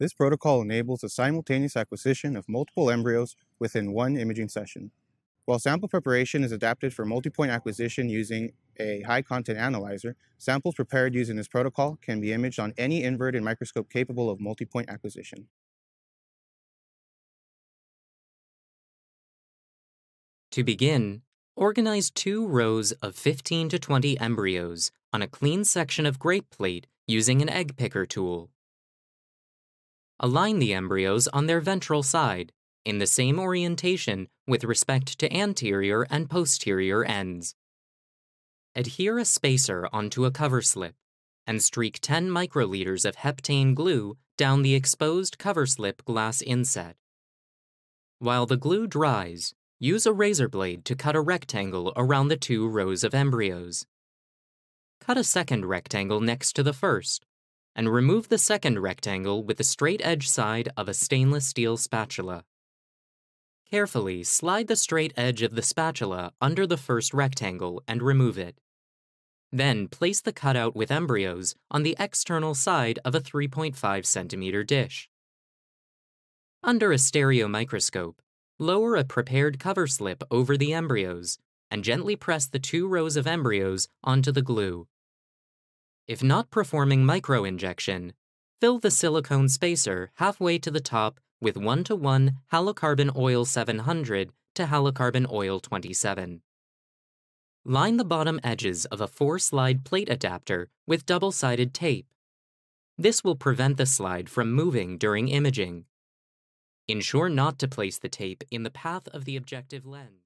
This protocol enables the simultaneous acquisition of multiple embryos within one imaging session. While sample preparation is adapted for multi-point acquisition using a high-content analyzer, samples prepared using this protocol can be imaged on any inverted microscope capable of multi-point acquisition. To begin, organize two rows of 15 to 20 embryos on a clean section of grape plate using an egg picker tool. Align the embryos on their ventral side, in the same orientation with respect to anterior and posterior ends. Adhere a spacer onto a cover slip and streak 10 microliters of heptane glue down the exposed cover slip glass inset. While the glue dries, use a razor blade to cut a rectangle around the two rows of embryos. Cut a second rectangle next to the first, and remove the second rectangle with the straight edge side of a stainless steel spatula. Carefully slide the straight edge of the spatula under the first rectangle and remove it. Then place the cutout with embryos on the external side of a 3.5 centimeter dish. Under a stereo microscope, lower a prepared cover slip over the embryos and gently press the two rows of embryos onto the glue. If not performing microinjection, fill the silicone spacer halfway to the top with 1 to 1 halocarbon oil 700 to halocarbon oil 27. Line the bottom edges of a four-slide plate adapter with double-sided tape. This will prevent the slide from moving during imaging. Ensure not to place the tape in the path of the objective lens.